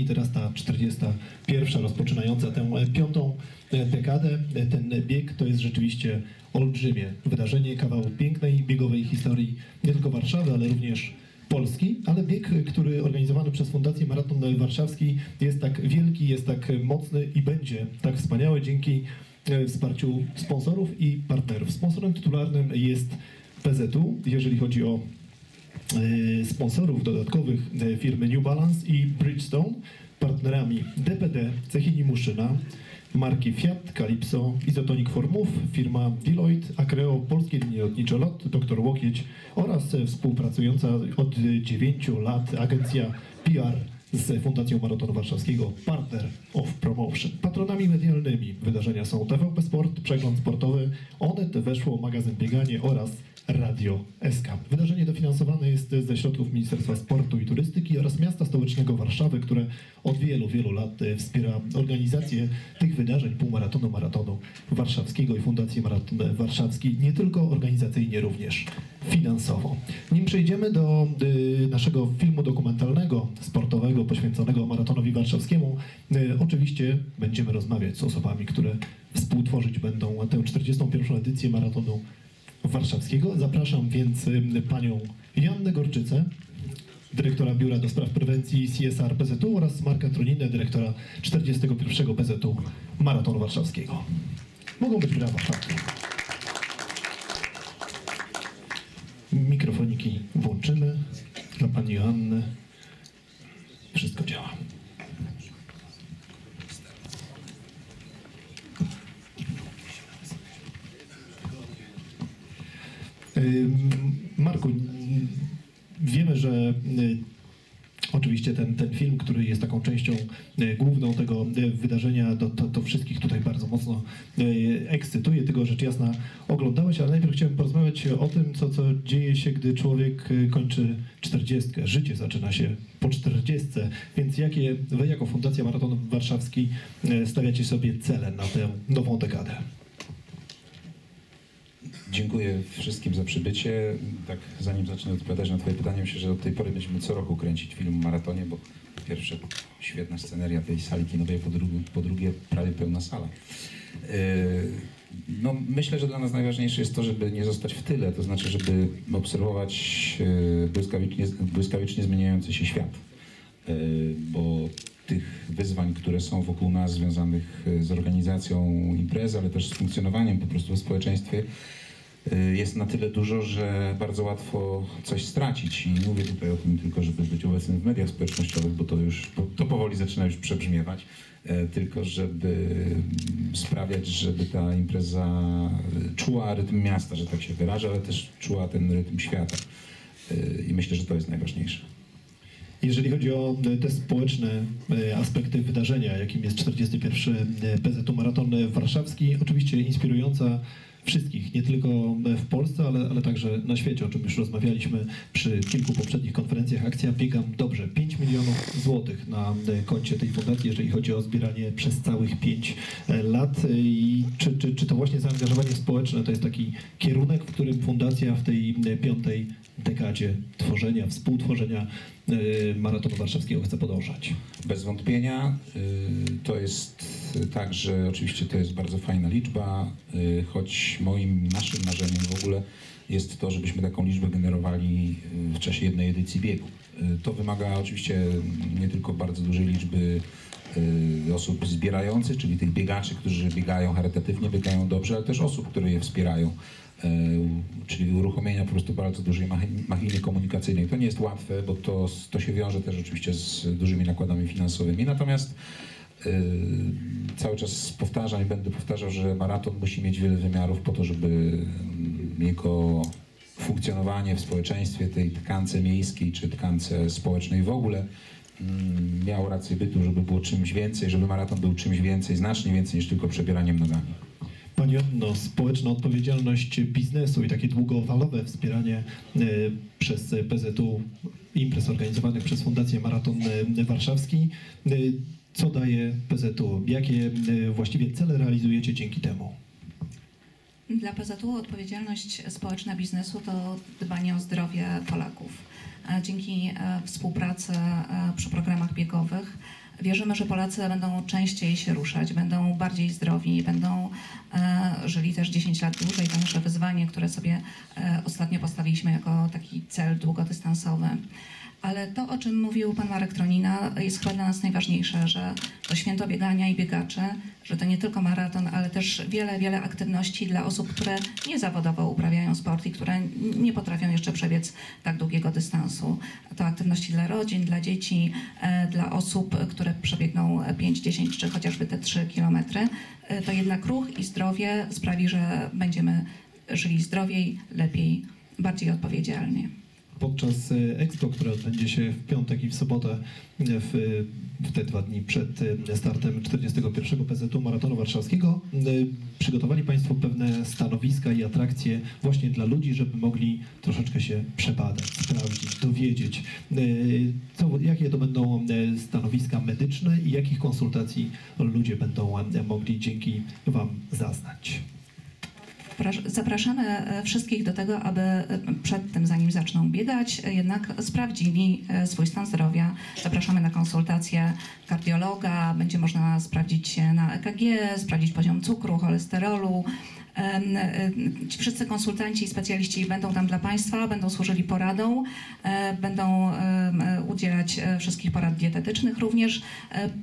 nami teraz ta 41. rozpoczynająca tę piątą dekadę. Ten bieg to jest rzeczywiście olbrzymie wydarzenie, kawał pięknej biegowej historii nie tylko Warszawy, ale również Polski, ale bieg, który organizowany przez Fundację Maraton Warszawski jest tak wielki, jest tak mocny i będzie tak wspaniały dzięki e, wsparciu sponsorów i partnerów. Sponsorem tytularnym jest PZU, jeżeli chodzi o e, sponsorów dodatkowych e, firmy New Balance i Bridgestone, partnerami DPD, Cechini Muszyna, marki Fiat, Calypso, Izotonic Formów, firma Deloitte, Acreo, Polskie Linie Lotnicze LOT, Dr Łokieć oraz współpracująca od 9 lat agencja PR z Fundacją Maratonu Warszawskiego Partner of Promotion. Patronami medialnymi wydarzenia są TVP Sport, Przegląd Sportowy, Onet, Weszło, Magazyn Bieganie oraz Radio SK. Wydarzenie dofinansowane jest ze środków Ministerstwa Sportu i Turystyki oraz Miasta Stołecznego Warszawy, które od wielu, wielu lat e, wspiera organizację tych wydarzeń półmaratonu, maratonu warszawskiego i Fundacji Maraton Warszawski, nie tylko organizacyjnie, również finansowo. Nim przejdziemy do y, naszego filmu dokumentalnego, sportowego, poświęconego maratonowi warszawskiemu, y, oczywiście będziemy rozmawiać z osobami, które współtworzyć będą tę 41. edycję maratonu warszawskiego. Zapraszam więc y, panią Joannę Gorczycę, dyrektora Biura do Spraw Prewencji CSR PZU oraz Marka Truninę, dyrektora 41 PZU Maratonu Warszawskiego. Mogą być brawa, tak. Mikrofoniki włączymy dla pani Joanny. Wszystko działa. Marku, wiemy, że y, Oczywiście ten, ten film, który jest taką częścią e, główną tego e, wydarzenia, to, to, to wszystkich tutaj bardzo mocno ekscytuje. Tego rzecz jasna oglądałeś, ale najpierw chciałem porozmawiać o tym, co, co dzieje się, gdy człowiek kończy 40. Życie zaczyna się po 40. Więc jakie wy jako Fundacja Maraton Warszawski stawiacie sobie cele na tę nową dekadę? Dziękuję wszystkim za przybycie. Tak, zanim zacznę odpowiadać na Twoje pytanie, myślę, że od tej pory będziemy co roku kręcić film o maratonie, bo pierwsze świetna sceneria tej sali kinowej, po drugie, po drugie prawie pełna sala. Yy, no, myślę, że dla nas najważniejsze jest to, żeby nie zostać w tyle, to znaczy, żeby obserwować yy, błyskawicznie, błyskawicznie zmieniający się świat, yy, bo tych wyzwań, które są wokół nas związanych z organizacją imprezy, ale też z funkcjonowaniem po prostu w społeczeństwie, jest na tyle dużo, że bardzo łatwo coś stracić. I mówię tutaj o tym tylko, żeby być obecnym w mediach społecznościowych, bo to już to powoli zaczyna już przebrzmiewać, e, tylko żeby sprawiać, żeby ta impreza czuła rytm miasta, że tak się wyrażę, ale też czuła ten rytm świata. E, I myślę, że to jest najważniejsze. Jeżeli chodzi o te społeczne e, aspekty wydarzenia, jakim jest 41. PZU Maraton Warszawski, oczywiście inspirująca wszystkich, nie tylko w Polsce, ale, ale także na świecie, o czym już rozmawialiśmy przy kilku poprzednich konferencjach. Akcja Biegam Dobrze. 5 milionów złotych na koncie tej fundacji, jeżeli chodzi o zbieranie przez całych 5 lat. I czy, czy, czy to właśnie zaangażowanie społeczne to jest taki kierunek, w którym fundacja w tej piątej dekadzie tworzenia, współtworzenia maratonu warszawskiego chce podążać? Bez wątpienia. Y, to jest tak, że oczywiście to jest bardzo fajna liczba, y, choć moim, naszym marzeniem w ogóle jest to, żebyśmy taką liczbę generowali w czasie jednej edycji biegu. To wymaga oczywiście nie tylko bardzo dużej liczby osób zbierających, czyli tych biegaczy, którzy biegają charytatywnie, biegają dobrze, ale też osób, które je wspierają. Czyli uruchomienia po prostu bardzo dużej machiny komunikacyjnej. To nie jest łatwe, bo to, to się wiąże też oczywiście z dużymi nakładami finansowymi, natomiast cały czas powtarzam i będę powtarzał, że maraton musi mieć wiele wymiarów po to, żeby mm, jego funkcjonowanie w społeczeństwie, tej tkance miejskiej czy tkance społecznej w ogóle mm, miało rację bytu, żeby było czymś więcej, żeby maraton był czymś więcej, znacznie więcej niż tylko przebieraniem nogami. Pani Anno, społeczna odpowiedzialność biznesu i takie długofalowe wspieranie e, przez PZU imprez organizowanych przez Fundację Maraton e, Warszawski. E, co daje PZU? Jakie właściwie cele realizujecie dzięki temu? Dla PZU odpowiedzialność społeczna biznesu to dbanie o zdrowie Polaków. Dzięki współpracy przy programach biegowych Wierzymy, że Polacy będą częściej się ruszać, będą bardziej zdrowi, będą e, żyli też 10 lat dłużej. To nasze wyzwanie, które sobie e, ostatnio postawiliśmy jako taki cel długodystansowy. Ale to, o czym mówił pan Marek Tronina, jest chyba dla nas najważniejsze, że to święto biegania i biegaczy, że to nie tylko maraton, ale też wiele, wiele aktywności dla osób, które niezawodowo uprawiają sport i które nie potrafią jeszcze przebiec tak długiego dystansu. To aktywności dla rodzin, dla dzieci, e, dla osób, które przebiegną 5, 10 czy chociażby te 3 kilometry. E, To jednak ruch i zdrowie sprawi, że będziemy żyli zdrowiej, lepiej, bardziej odpowiedzialnie. Podczas e, Expo, które odbędzie się w piątek i w sobotę, e, w, w te dwa dni przed e, startem 41. PZU Maratonu Warszawskiego, przygotowali Państwo pewne stanowiska i atrakcje właśnie dla ludzi, żeby mogli troszeczkę się przebadać, sprawdzić, dowiedzieć, co, jakie to będą stanowiska medyczne i jakich konsultacji ludzie będą mogli dzięki Wam zaznać. Prasz- Zapraszamy e, wszystkich do tego, aby e, przed tym, zanim zaczną biegać, e, jednak sprawdzili swój stan zdrowia. Zapraszamy na konsultację kardiologa, będzie można sprawdzić się na EKG, sprawdzić poziom cukru, cholesterolu. E, Ci wszyscy konsultanci i specjaliści będą tam dla Państwa, będą służyli poradą, e, będą e, udzielać wszystkich porad dietetycznych również,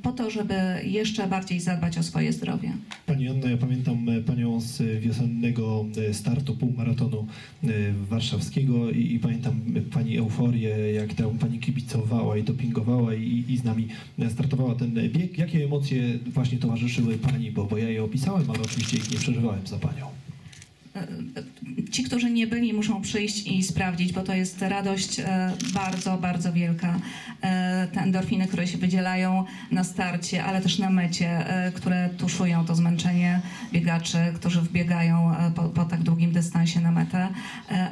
po to, żeby jeszcze bardziej zadbać o swoje zdrowie. Pani Anna, ja pamiętam Panią z wiosennego startu półmaratonu warszawskiego i, i pamiętam Pani euforię, jak tam Pani kibicowała i dopingowała i, i z nami startowała ten bieg. Jakie emocje właśnie towarzyszyły Pani, bo, bo ja je opisałem, ale oczywiście ich nie przeżywałem za Panią. Ci, którzy nie byli, muszą przyjść i sprawdzić, bo to jest radość e, bardzo, bardzo wielka. E, Te endorfiny, które się wydzielają na starcie, ale też na mecie, e, które tuszują to zmęczenie biegaczy, którzy wbiegają po, po tak długim dystansie na metę,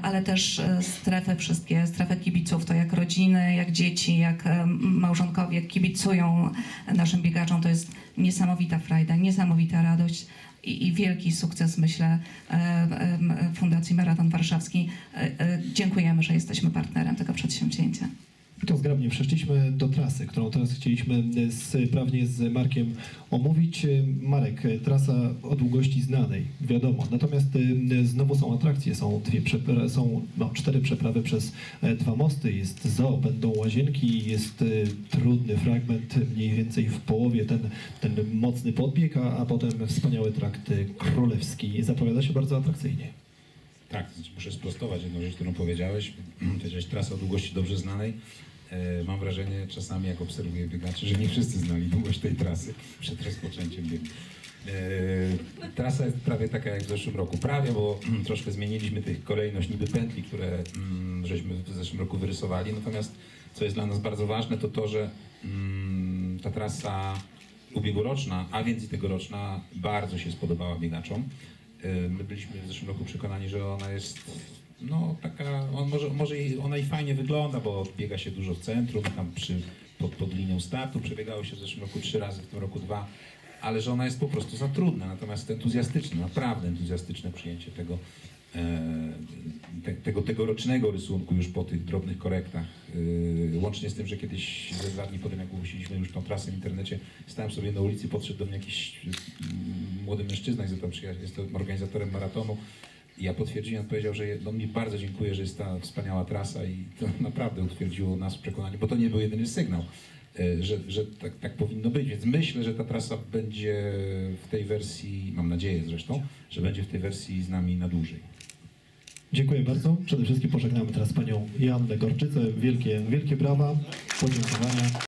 ale też strefy wszystkie, strefy kibiców, to jak rodziny, jak dzieci, jak małżonkowie kibicują naszym biegaczom, to jest niesamowita frajda, niesamowita radość i, i wielki sukces, myślę, e, e, Fundacji Maraton Warszawski. E, Dziękujemy, że jesteśmy partnerem tego przedsięwzięcia. To zgrabnie przeszliśmy do trasy, którą teraz chcieliśmy e, sprawnie z Markiem omówić. E, Marek, e, trasa o długości znanej, wiadomo. Natomiast e, znowu są atrakcje, są, dwie są no, cztery przeprawy przez e, dwa mosty, jest zoo, będą łazienki, jest e, trudny fragment, mniej więcej w połowie ten, ten mocny podbieg, a, a potem wspaniały trakt e, królewski. Zapowiada się bardzo atrakcyjnie. Tak, muszę sprostować jedną rzecz, którą powiedziałeś. Powiedziałeś trasę o długości dobrze znanej. E, Mam wrażenie czasami, jak obserwuję biegaczy, że nie wszyscy znali długość tej trasy przed rozpoczęciem biegu. E, Trasa jest prawie taka jak w zeszłym roku. Prawie, bo troszkę zmieniliśmy tych kolejność niby pętli, które mm, żeśmy w zeszłym roku wyrysowali. Natomiast co jest dla nas bardzo ważne, to to, że mm, ta trasa ubiegłoroczna, a więc i tegoroczna, bardzo się spodobała biegaczom. Y, My byliśmy w zeszłym roku przekonani, że ona jest no taka, on może, może ona i fajnie wygląda, bo biega się dużo w centrum, tam przy, pod, pod linią startu przebiegało się w zeszłym roku trzy razy, w tym roku dwa, ale że ona jest po prostu za trudna, natomiast entuzjastyczne, naprawdę entuzjastyczne przyjęcie tego, te, tego tegorocznego rysunku już po tych drobnych korektach, y, łącznie z tym, że kiedyś ze dwa dni potem, jak ogłosiliśmy już tą trasę w internecie, stałem sobie na ulicy, podszedł do mnie jakiś y, młody mężczyzna, jest to, przyjaciel, jest to organizatorem maratonu, i ja potwierdziłem, on powiedział, że on mi bardzo dziękuję, że jest ta wspaniała trasa i to naprawdę utwierdziło nas w przekonaniu, bo to nie był jedyny sygnał, e, że, że tak, tak powinno być. Więc myślę, że ta trasa będzie w tej wersji, mam nadzieję zresztą, że będzie w tej wersji z nami na dłużej. Dziękuję bardzo. Przede wszystkim pożegnamy teraz Panią Joannę Gorczycę. Wielkie, wielkie brawa, podziękowania.